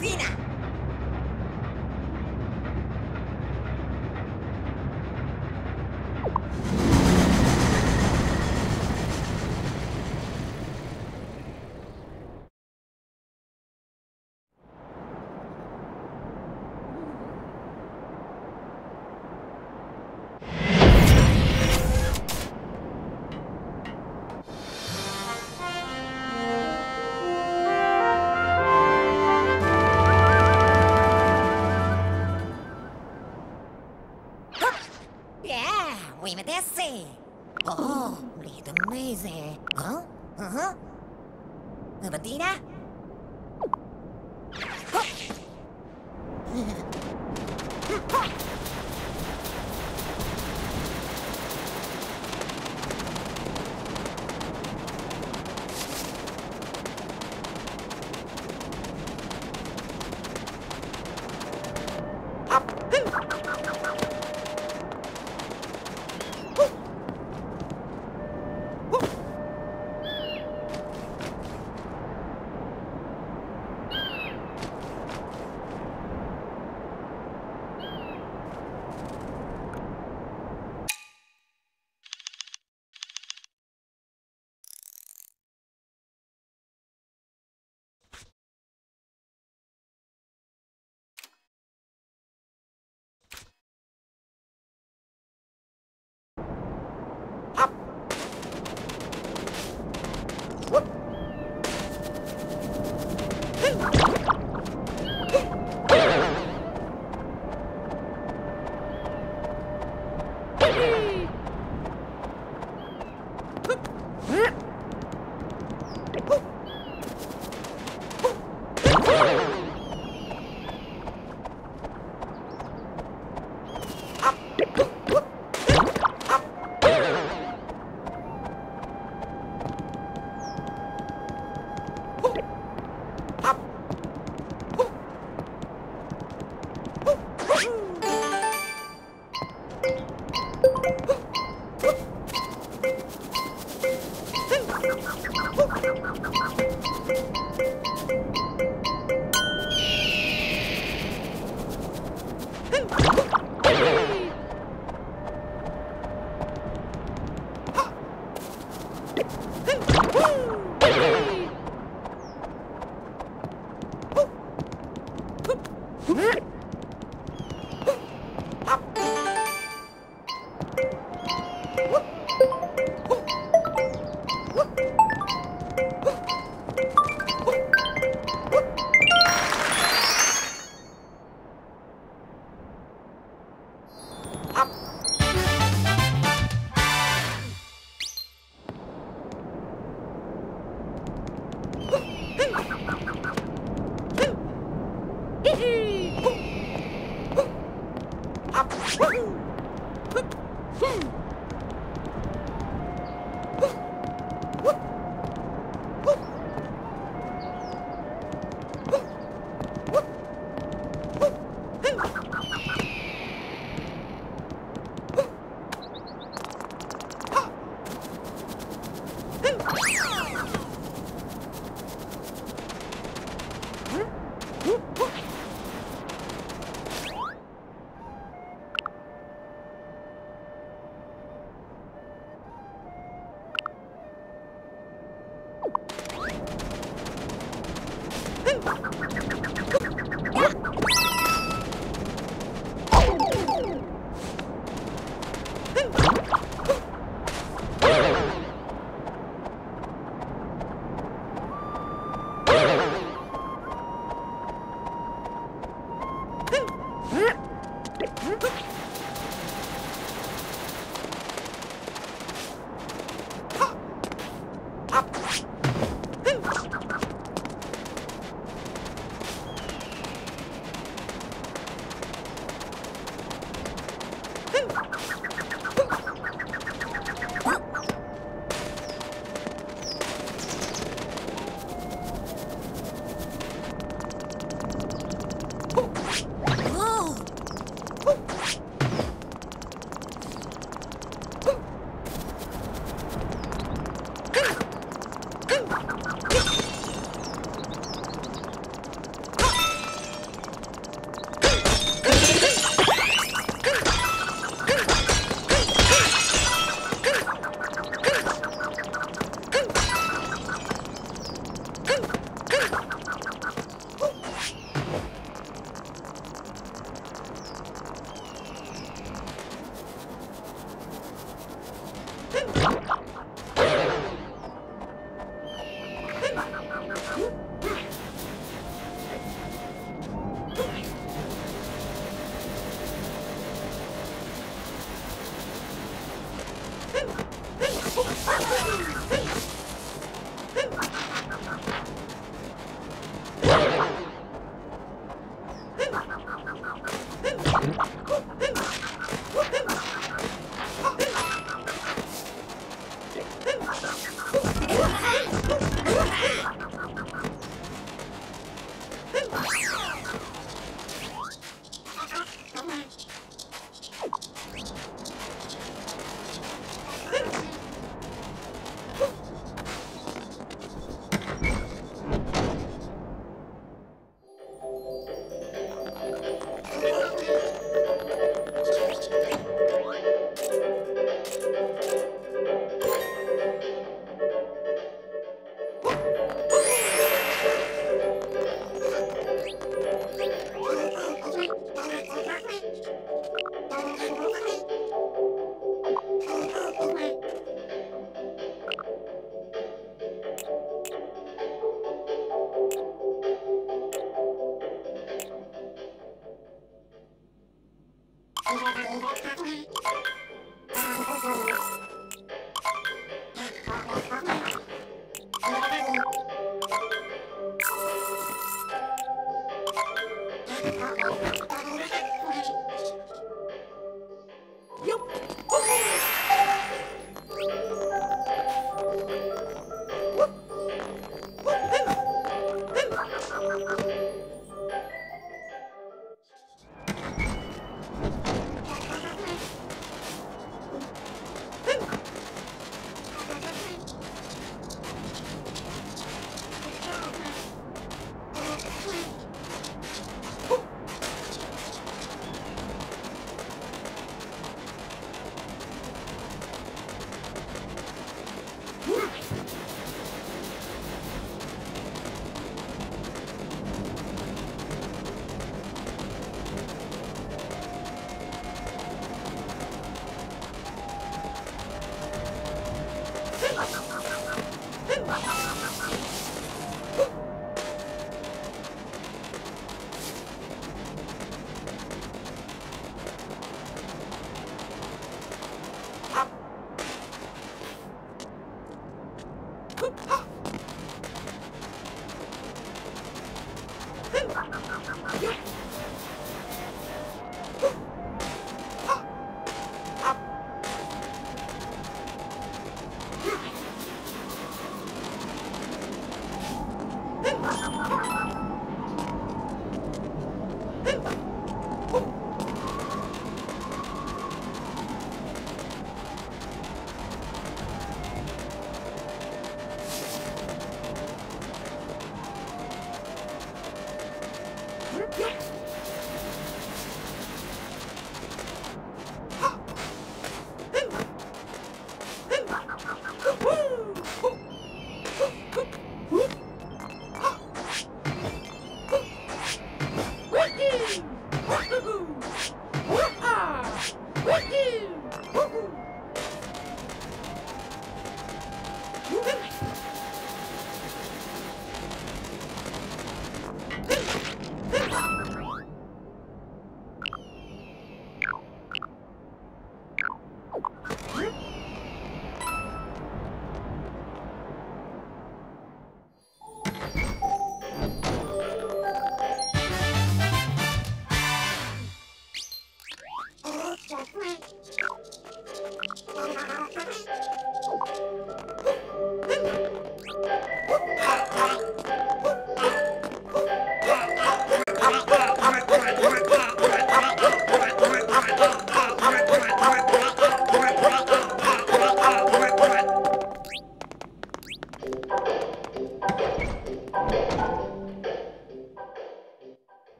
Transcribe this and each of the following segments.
Cena. ディナ。ー Oh.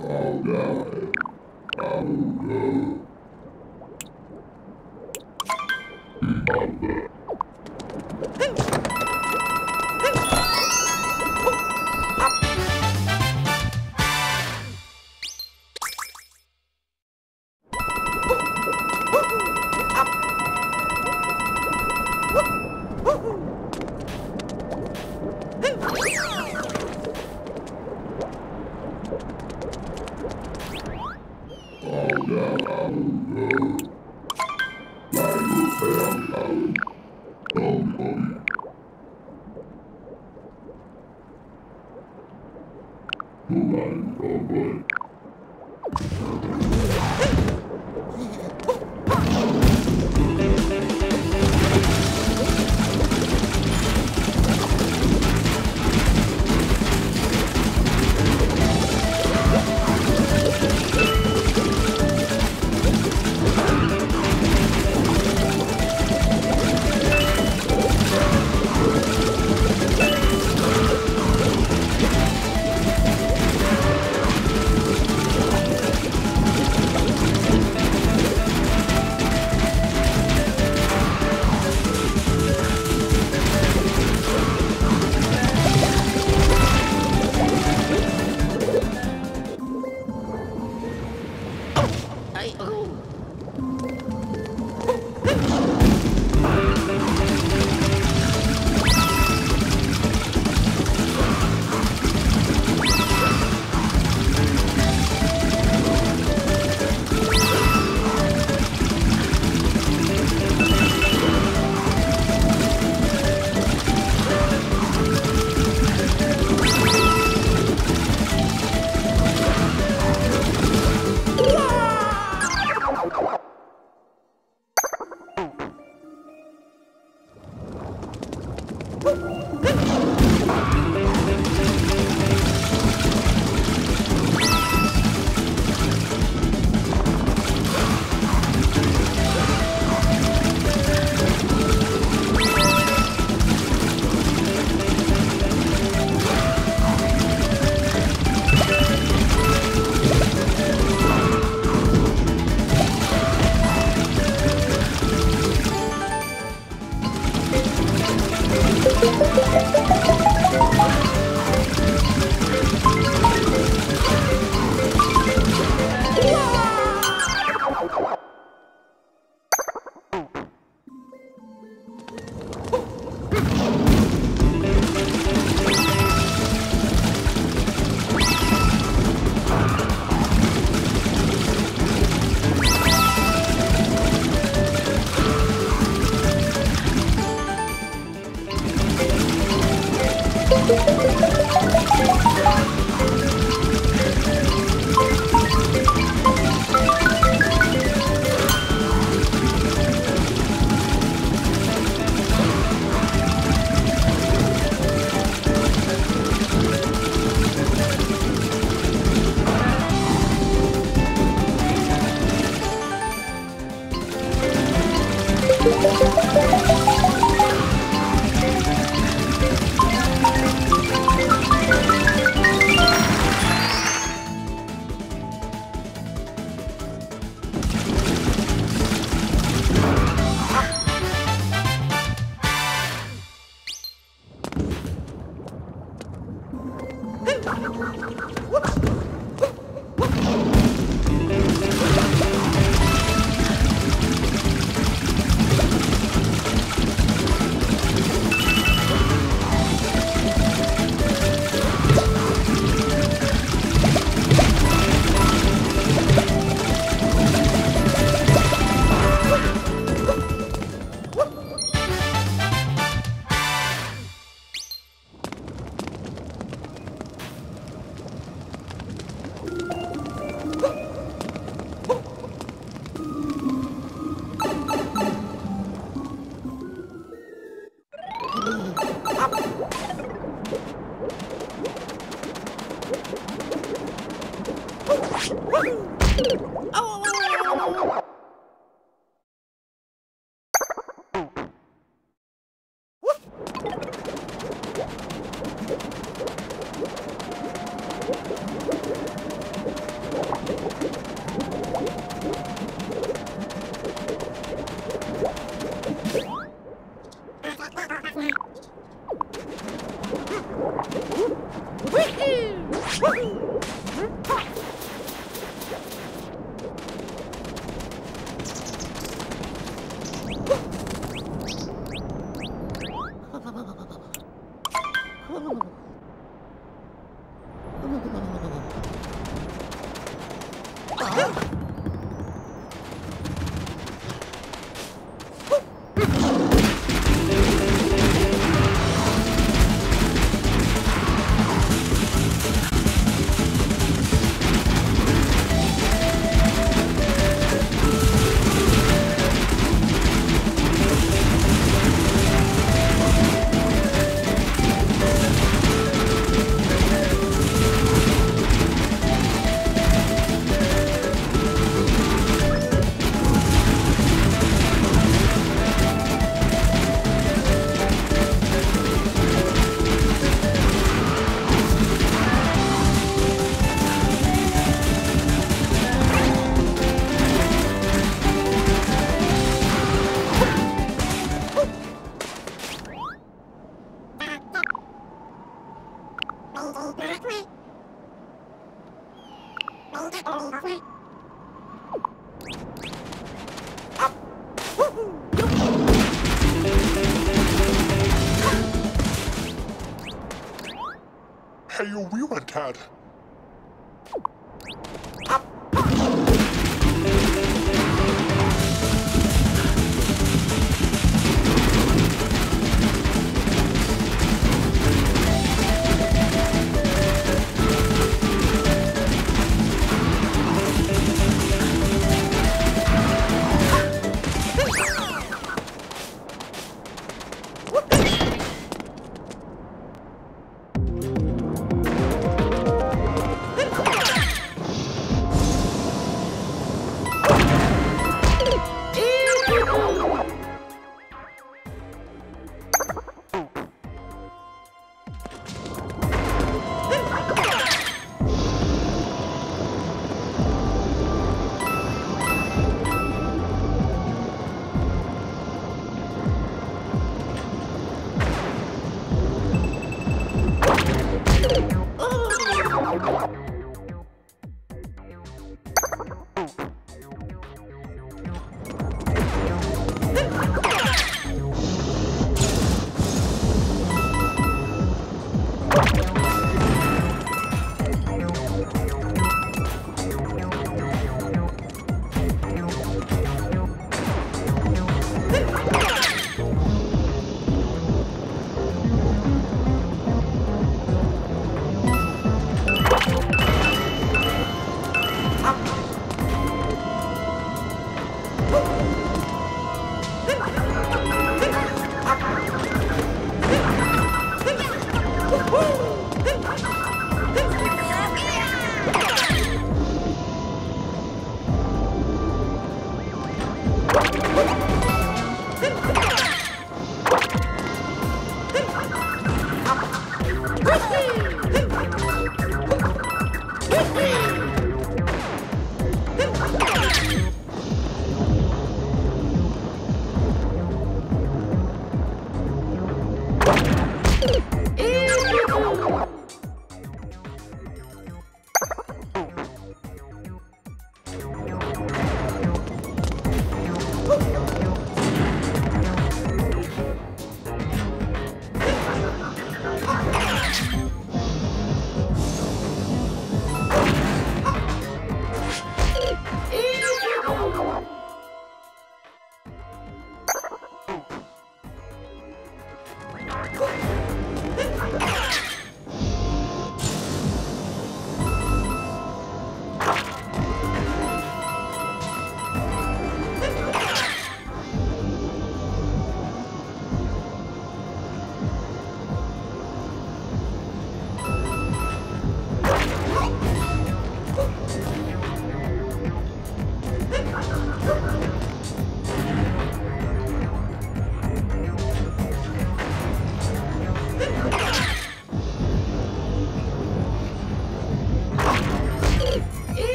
I'll die. I will go.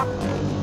up.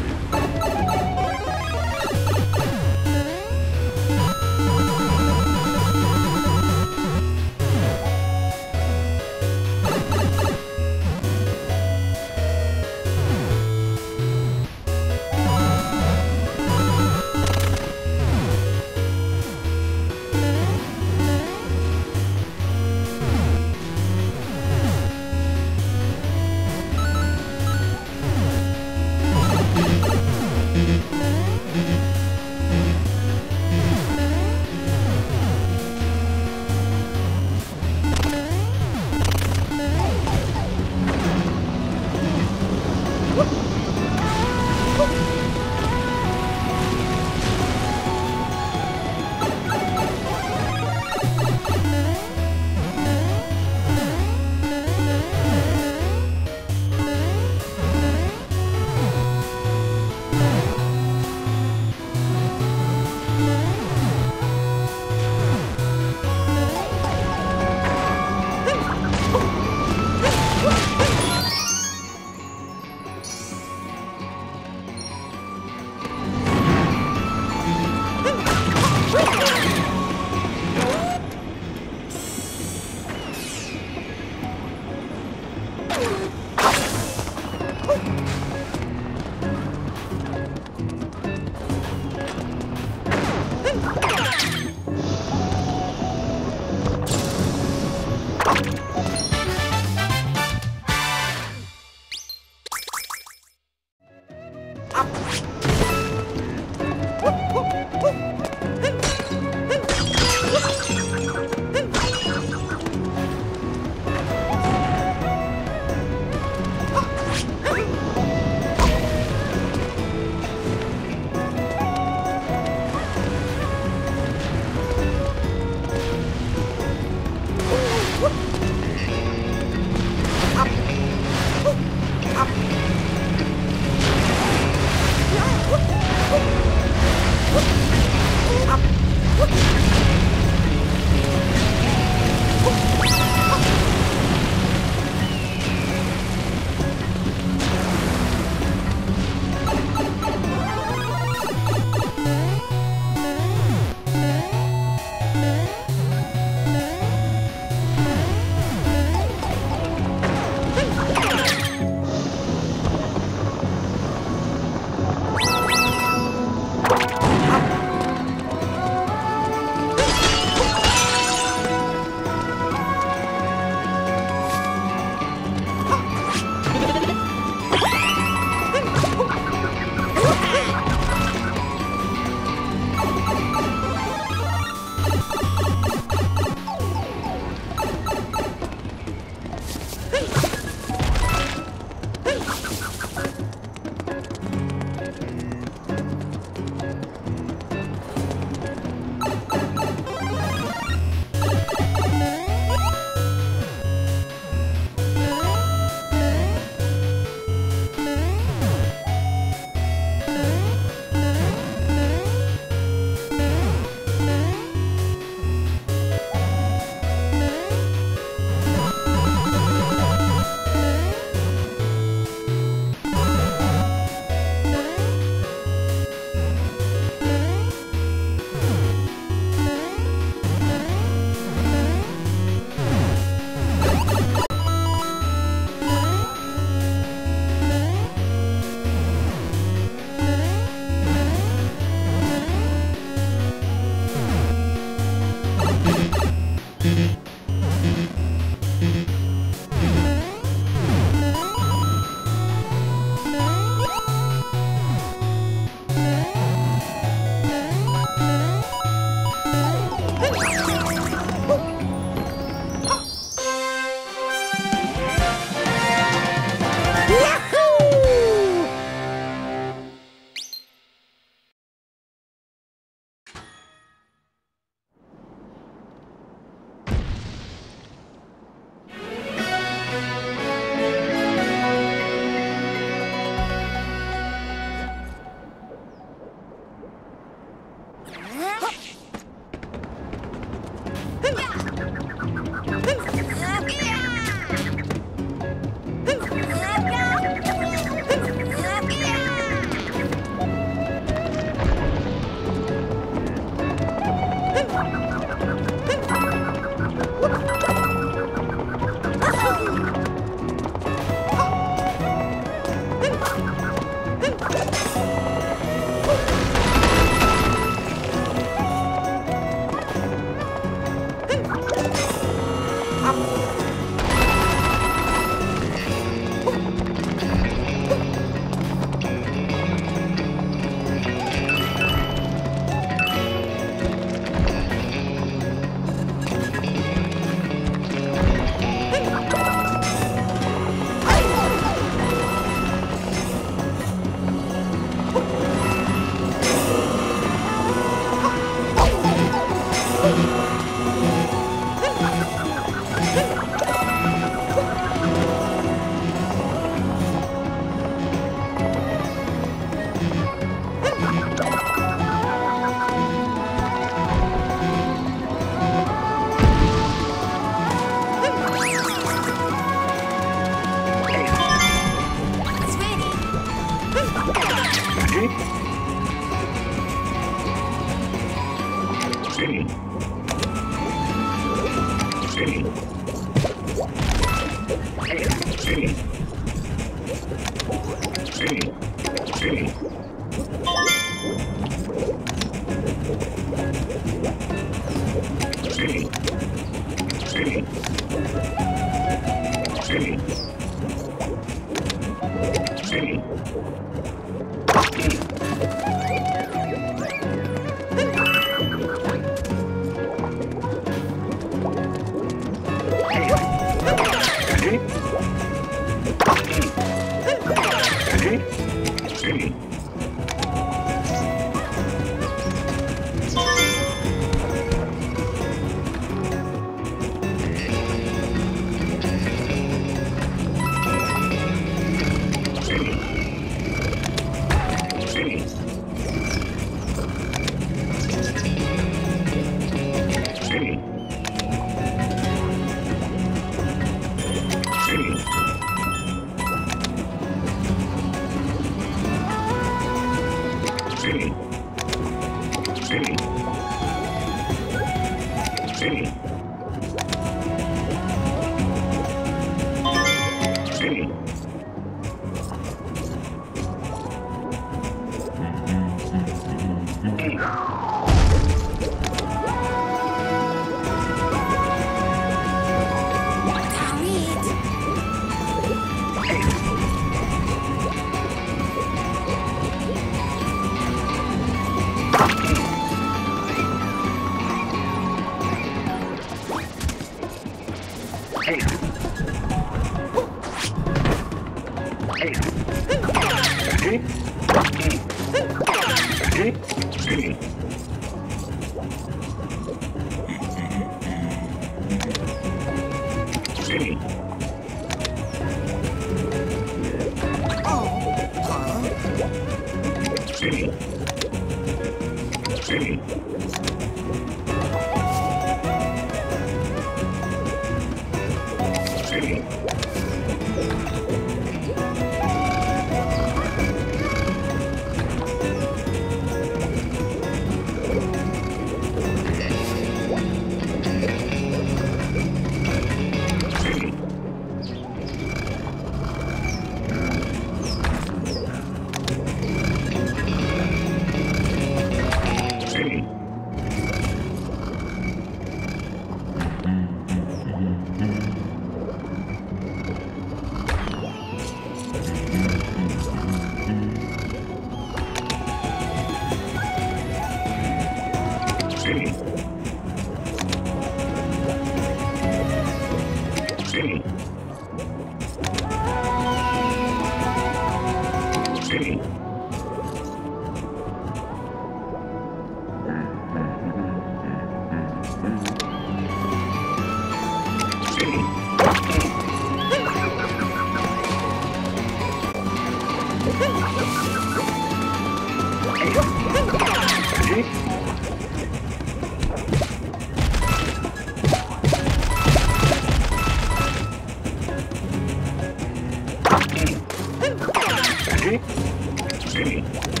Look